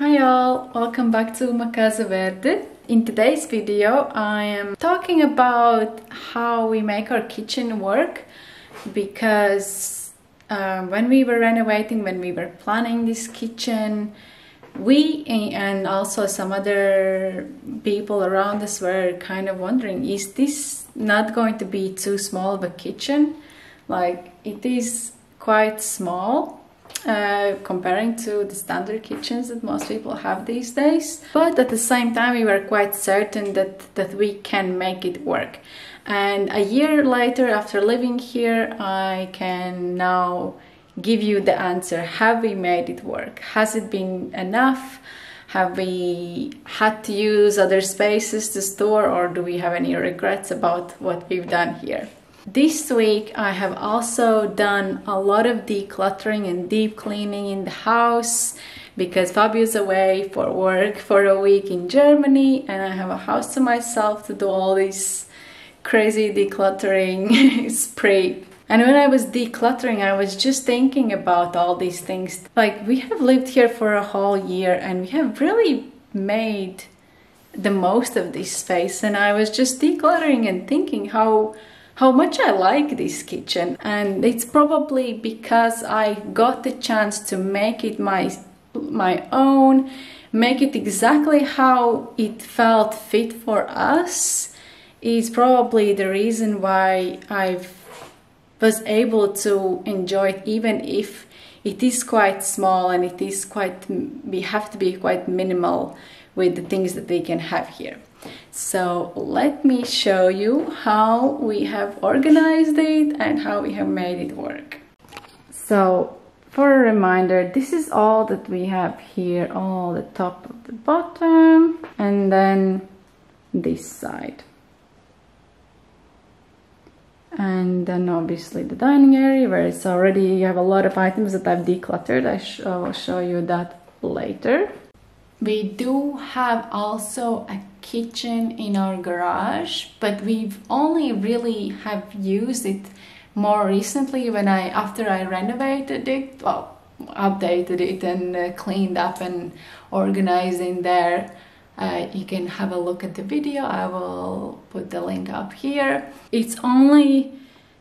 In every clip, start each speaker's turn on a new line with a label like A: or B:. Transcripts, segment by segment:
A: Hi all, welcome back to Uma Casa Verde. In today's video I am talking about how we make our kitchen work because um, when we were renovating, when we were planning this kitchen, we and also some other people around us were kind of wondering is this not going to be too small of a kitchen? Like it is quite small uh, comparing to the standard kitchens that most people have these days. But at the same time, we were quite certain that, that we can make it work. And a year later, after living here, I can now give you the answer. Have we made it work? Has it been enough? Have we had to use other spaces to store or do we have any regrets about what we've done here? This week I have also done a lot of decluttering and deep cleaning in the house because Fabio's away for work for a week in Germany and I have a house to myself to do all this crazy decluttering spree. And when I was decluttering, I was just thinking about all these things. Like, we have lived here for a whole year and we have really made the most of this space. And I was just decluttering and thinking how how much I like this kitchen. And it's probably because I got the chance to make it my my own make it exactly how it felt fit for us is probably the reason why I was able to enjoy it even if it is quite small and it is quite we have to be quite minimal with the things that we can have here so let me show you how we have organized it and how we have made it work. So for a reminder, this is all that we have here, all the top of the bottom and then this side. And then obviously the dining area where it's already, you have a lot of items that I've decluttered. I, I will show you that later. We do have also a kitchen in our garage, but we've only really have used it more recently when I after I renovated it, well, updated it and uh, cleaned up and organized in there. Uh, you can have a look at the video. I will put the link up here. It's only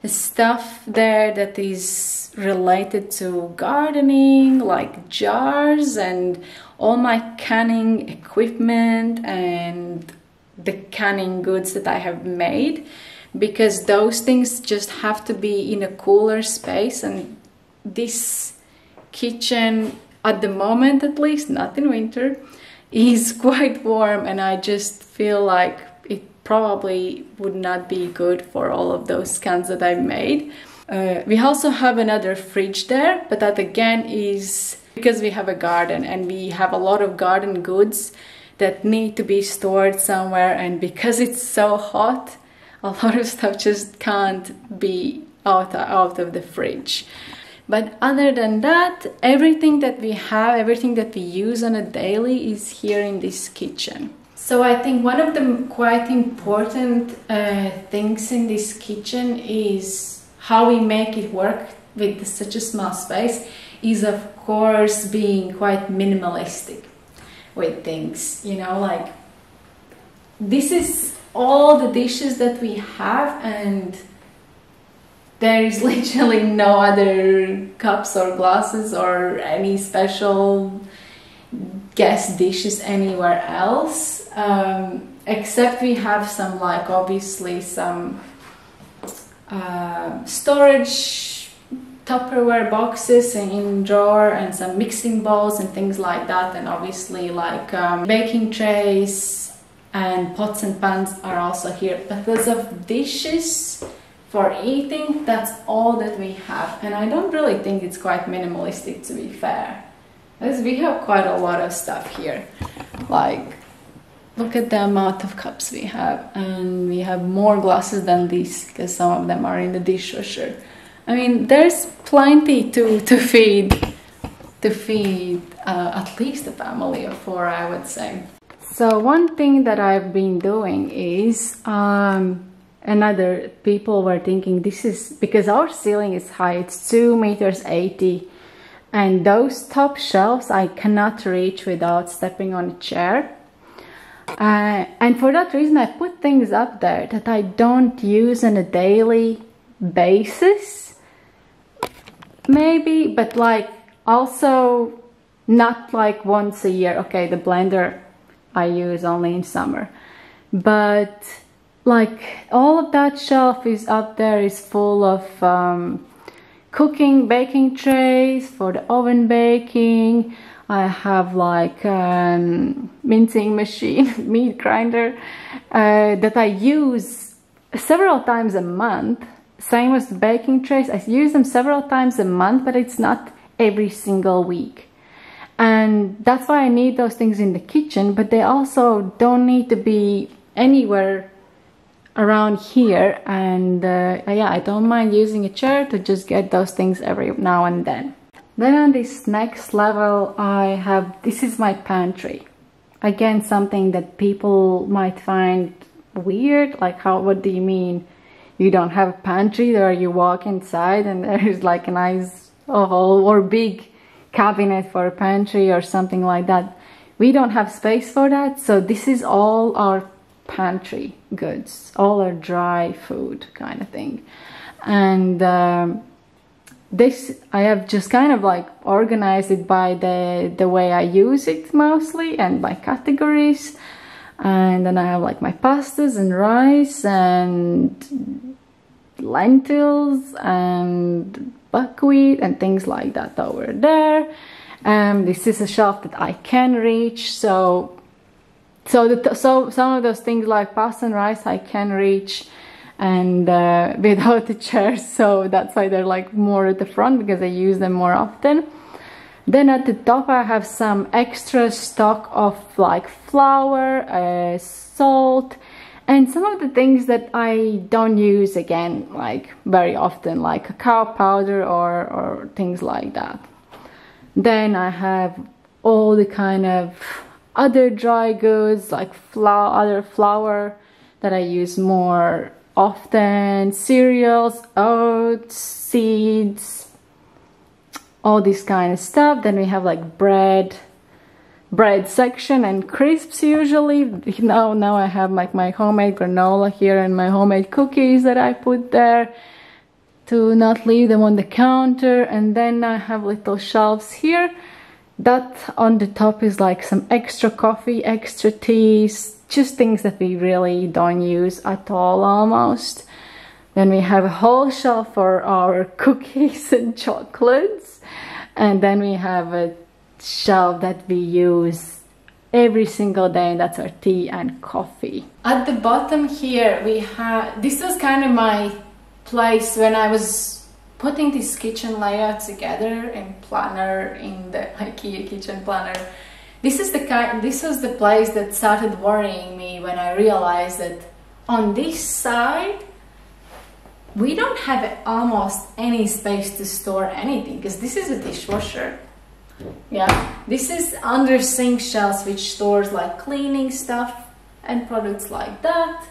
A: stuff there that is related to gardening, like jars and all my canning equipment and the canning goods that I have made because those things just have to be in a cooler space. And this kitchen at the moment at least not in winter is quite warm and I just feel like probably would not be good for all of those cans that I made. Uh, we also have another fridge there but that again is because we have a garden and we have a lot of garden goods that need to be stored somewhere and because it's so hot a lot of stuff just can't be out, out of the fridge but other than that everything that we have everything that we use on a daily is here in this kitchen so I think one of the quite important uh, things in this kitchen is how we make it work with such a small space is of course being quite minimalistic with things you know like this is all the dishes that we have and there is literally no other cups or glasses or any special guest dishes anywhere else um, except we have some like obviously some uh, storage Tupperware boxes in drawer and some mixing bowls and things like that. And obviously like um, baking trays and pots and pans are also here. But as of dishes for eating that's all that we have. And I don't really think it's quite minimalistic to be fair. Because we have quite a lot of stuff here. Like look at the amount of cups we have and we have more glasses than these because some of them are in the dishwasher I mean, there's plenty to, to feed, to feed uh, at least a family of four, I would say. So one thing that I've been doing is, um, another people were thinking this is, because our ceiling is high, it's 2 meters 80 and those top shelves I cannot reach without stepping on a chair. Uh, and for that reason, I put things up there that I don't use on a daily basis. Maybe, but like also not like once a year. Okay, the blender I use only in summer. But like all of that shelf is up there is full of um, cooking baking trays for the oven baking I have like um, mincing machine meat grinder uh, that I use several times a month. Same with the baking trays. I use them several times a month but it's not every single week. And that's why I need those things in the kitchen but they also don't need to be anywhere around here. And uh, yeah I don't mind using a chair to just get those things every now and then then on this next level I have this is my pantry. Again something that people might find weird like how what do you mean? You don't have a pantry or you walk inside and there's like a nice hole or big cabinet for a pantry or something like that. We don't have space for that so this is all our pantry goods, all our dry food kind of thing. And um, this I have just kind of like organized it by the the way I use it mostly and by categories. And then I have like my pastas and rice and lentils and buckwheat and things like that over there. Um, this is a shelf that I can reach, so so the, so some of those things like pasta and rice I can reach and uh, without the chairs. So that's why they're like more at the front because I use them more often. Then at the top I have some extra stock of like flour uh, salt and some of the things that I don't use again like very often like cacao powder or, or things like that. Then I have all the kind of other dry goods like flour, other flour that I use more often, cereals, oats, seeds, all this kind of stuff. Then we have like bread, bread section and crisps usually. Now, now I have like my homemade granola here and my homemade cookies that I put there to not leave them on the counter. And then I have little shelves here that on the top is like some extra coffee, extra teas, just things that we really don't use at all almost. Then we have a whole shelf for our cookies and chocolates. And then we have a shelf that we use every single day and that's our tea and coffee. At the bottom here we have, this was kind of my place when I was putting this kitchen layout together in planner in the IKEA kitchen planner this is the kind this was the place that started worrying me when I realized that on this side we don't have almost any space to store anything because this is a dishwasher. Yeah. This is under sink shelves which stores like cleaning stuff and products like that.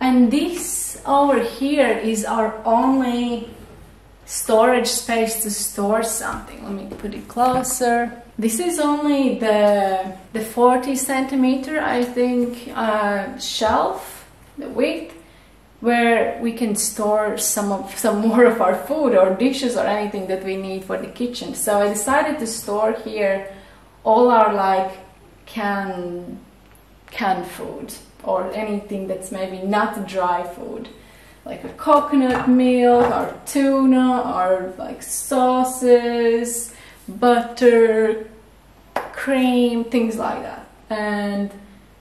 A: And this over here is our only storage space to store something. Let me put it closer. This is only the, the 40 centimeter, I think, uh, shelf, the width, where we can store some of some more of our food or dishes or anything that we need for the kitchen. So I decided to store here all our like canned canned food or anything that's maybe not dry food like a coconut milk or tuna or like sauces, butter, cream, things like that. And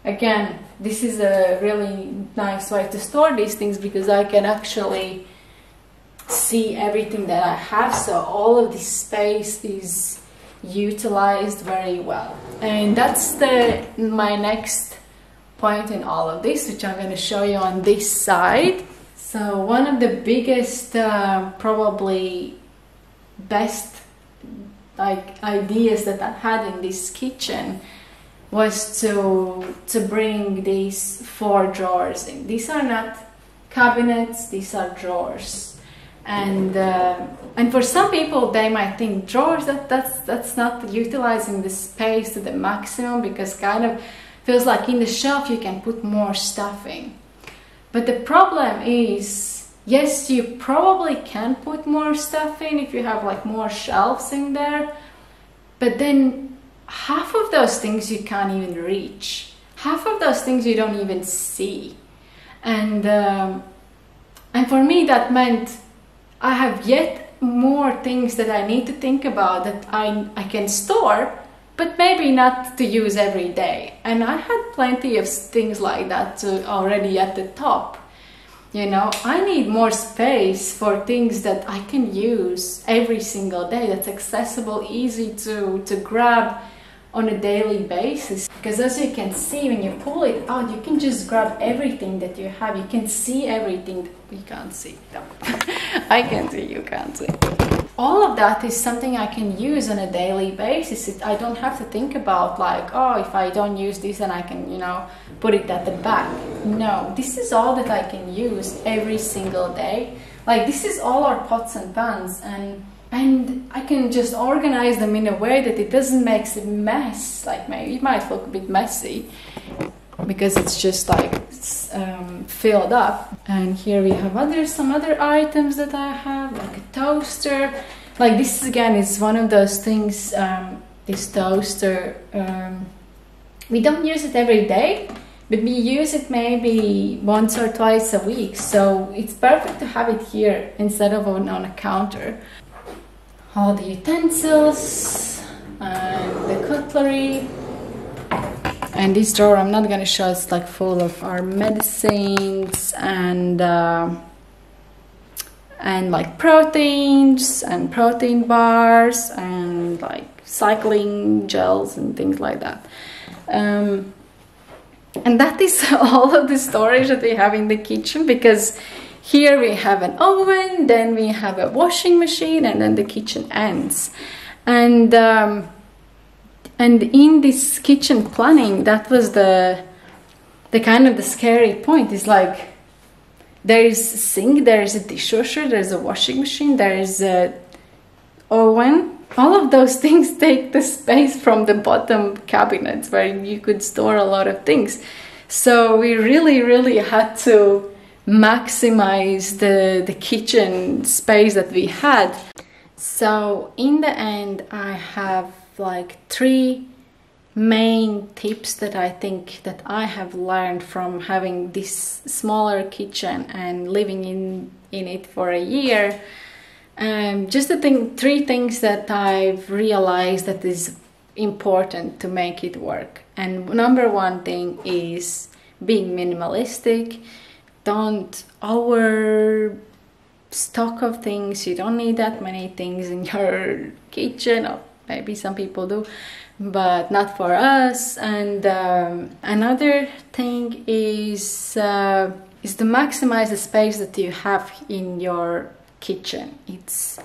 A: again, this is a really nice way to store these things because I can actually see everything that I have. So all of this space is utilized very well. And that's the my next point in all of this, which I'm going to show you on this side. So one of the biggest, uh, probably best like ideas that I had in this kitchen was to to bring these four drawers in. These are not cabinets, these are drawers. and uh, and for some people they might think drawers that that's that's not utilizing the space to the maximum because kind of feels like in the shelf you can put more stuff in but the problem is yes you probably can put more stuff in if you have like more shelves in there but then half of those things you can't even reach. Half of those things you don't even see. And um, and for me that meant I have yet more things that I need to think about that I, I can store, but maybe not to use every day. And I had plenty of things like that uh, already at the top. You know, I need more space for things that I can use every single day that's accessible, easy to, to grab on a daily basis because as you can see when you pull it out you can just grab everything that you have you can see everything you can't see no. I can see you can't see all of that is something I can use on a daily basis. It, I don't have to think about like oh if I don't use this then I can you know put it at the back. No this is all that I can use every single day. Like this is all our pots and pans and and I can just organize them in a way that it doesn't make a mess. Like maybe it might look a bit messy because it's just like um, filled up. And here we have other some other items that I have, like a toaster. Like this again is one of those things. Um, this toaster, um, we don't use it every day, but we use it maybe once or twice a week. So it's perfect to have it here instead of on, on a counter all the utensils and the cutlery and this drawer I'm not gonna show it's like full of our medicines and uh, and like proteins and protein bars and like cycling gels and things like that um, and that is all of the storage that we have in the kitchen because here we have an oven, then we have a washing machine, and then the kitchen ends. And um, and in this kitchen planning, that was the the kind of the scary point. Is like there is sink, there is a dishwasher, there is a washing machine, there is a oven. All of those things take the space from the bottom cabinets where you could store a lot of things. So we really, really had to maximize the, the kitchen space that we had. So in the end, I have like three main tips that I think that I have learned from having this smaller kitchen and living in in it for a year. Um, just the thing, three things that I've realized that is important to make it work. And number one thing is being minimalistic don't over stock of things you don't need that many things in your kitchen or maybe some people do but not for us. And um, another thing is uh, is to maximize the space that you have in your kitchen. It's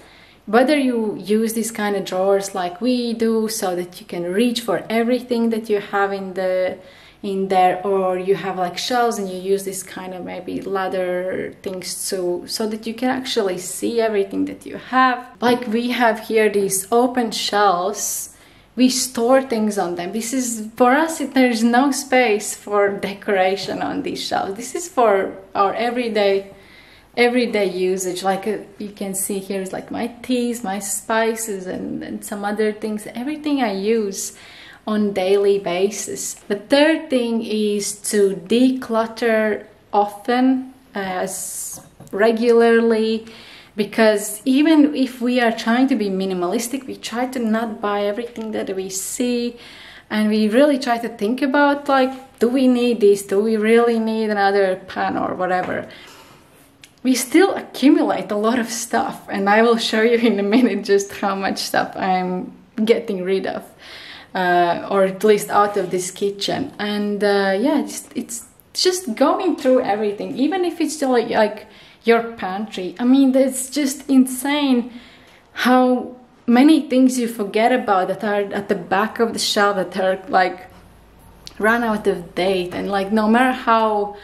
A: whether you use these kind of drawers like we do so that you can reach for everything that you have in the in there or you have like shelves and you use this kind of maybe ladder things to so that you can actually see everything that you have. Like we have here these open shelves. We store things on them. This is for us there's no space for decoration on these shelves. This is for our everyday everyday usage. Like uh, you can see here is like my teas my spices and, and some other things. Everything i use on daily basis. The third thing is to declutter often uh, as regularly because even if we are trying to be minimalistic we try to not buy everything that we see and we really try to think about like do we need this? Do we really need another pan or whatever? We still accumulate a lot of stuff and i will show you in a minute just how much stuff i'm getting rid of uh, or at least out of this kitchen. And uh, yeah it's, it's just going through everything even if it's still like, like your pantry. I mean it's just insane how many things you forget about that are at the back of the shelf that are like run out of date. And like no matter how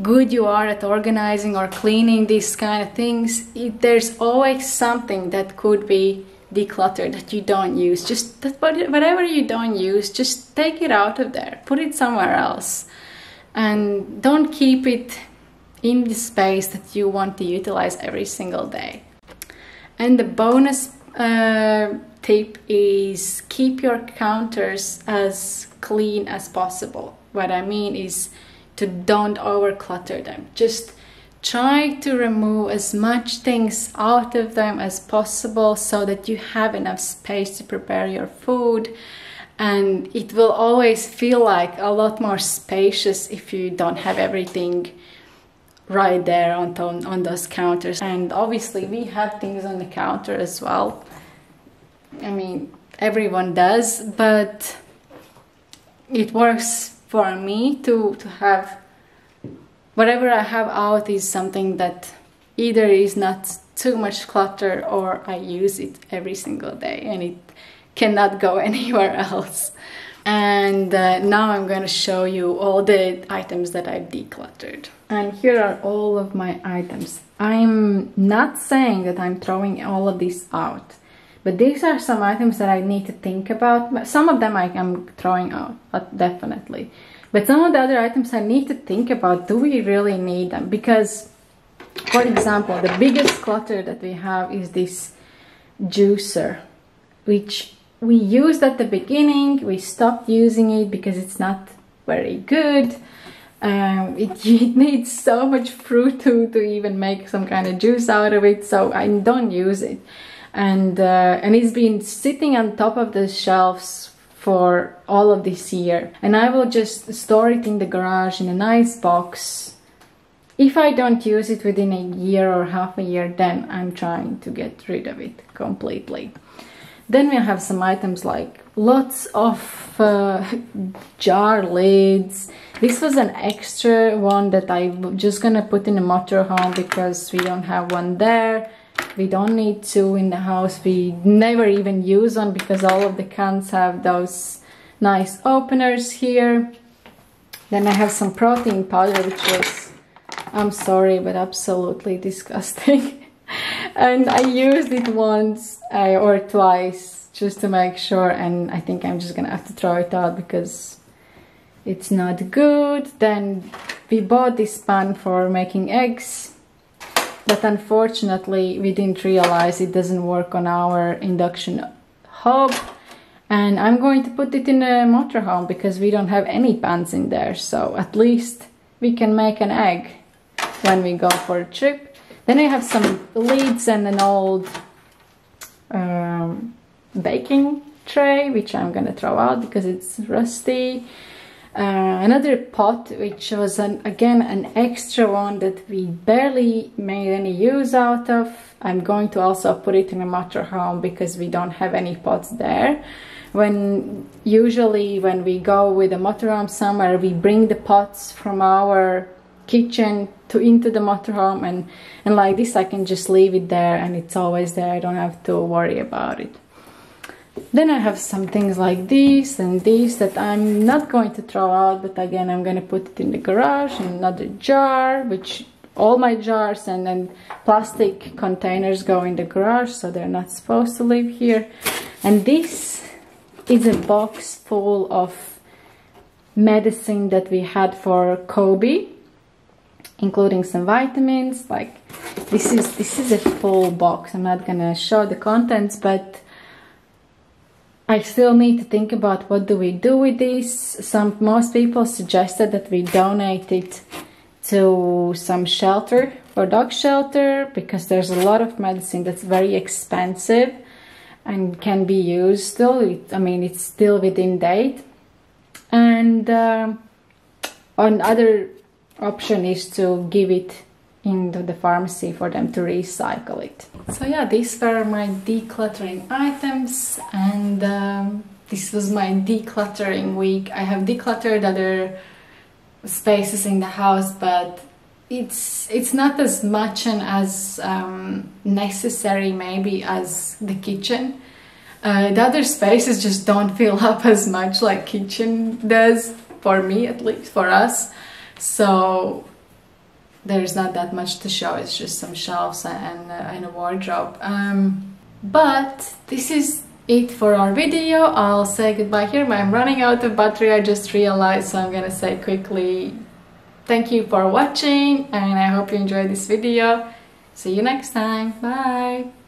A: good you are at organizing or cleaning these kind of things, it, there's always something that could be decluttered that you don't use. Just that whatever you don't use, just take it out of there, put it somewhere else, and don't keep it in the space that you want to utilize every single day. And the bonus uh, tip is keep your counters as clean as possible. What I mean is to don't over clutter them. Just try to remove as much things out of them as possible so that you have enough space to prepare your food. And it will always feel like a lot more spacious if you don't have everything right there on, on those counters. And obviously we have things on the counter as well. I mean everyone does but it works for me to to have whatever I have out is something that either is not too much clutter or I use it every single day and it cannot go anywhere else and uh, now I'm going to show you all the items that I've decluttered. And here are all of my items. I'm not saying that I'm throwing all of these out, but these are some items that I need to think about. Some of them I am throwing out, definitely. But some of the other items I need to think about, do we really need them? Because, for example, the biggest clutter that we have is this juicer, which we used at the beginning. We stopped using it because it's not very good. Um, it, it, needs so much fruit to, to even make some kind of juice out of it so I don't use it. And uh, and it's been sitting on top of the shelves for all of this year and I will just store it in the garage in a nice box if I don't use it within a year or half a year then I'm trying to get rid of it completely then we have some items like lots of uh, jar lids. This was an extra one that I'm just gonna put in the motorhome because we don't have one there. We don't need two in the house. We never even use one because all of the cans have those nice openers here. Then I have some protein powder which was, I'm sorry, but absolutely disgusting. and I used it once uh, or twice just to make sure and I think I'm just gonna have to throw it out because it's not good then we bought this pan for making eggs but unfortunately we didn't realize it doesn't work on our induction hob and I'm going to put it in a motorhome because we don't have any pans in there. So at least we can make an egg when we go for a trip. Then I have some lids and an old um, baking tray, which I'm gonna throw out because it's rusty. Uh, another pot, which was an, again an extra one that we barely made any use out of. I'm going to also put it in a motorhome because we don't have any pots there. When usually when we go with a motorhome somewhere, we bring the pots from our kitchen to into the motorhome and and like this I can just leave it there and it's always there I don't have to worry about it then I have some things like this and this that I'm not going to throw out but again I'm going to put it in the garage in another jar which all my jars and then plastic containers go in the garage so they're not supposed to live here. And this is a box full of medicine that we had for Kobe including some vitamins like this is this is a full box. I'm not gonna show the contents but i still need to think about what do we do with this. Some most people suggested that we donate it to some shelter or dog shelter because there's a lot of medicine that's very expensive and can be used still. It, i mean it's still within date. And uh, on other option is to give it into the pharmacy for them to recycle it. So yeah, these were my decluttering items and um, this was my decluttering week. I have decluttered other spaces in the house but it's it's not as much and as um, necessary maybe as the kitchen. Uh, the other spaces just don't fill up as much like kitchen does for me at least for us so there's not that much to show it's just some shelves and, uh, and a wardrobe. Um, but this is it for our video. I'll say goodbye here. I'm running out of battery i just realized so i'm gonna say quickly thank you for watching and i hope you enjoyed this video. See you next time. Bye